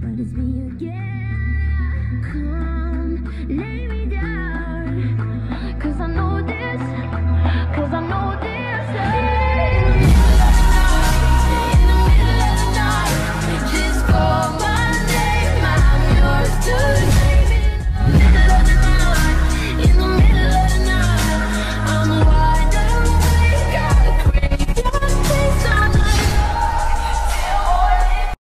But it's me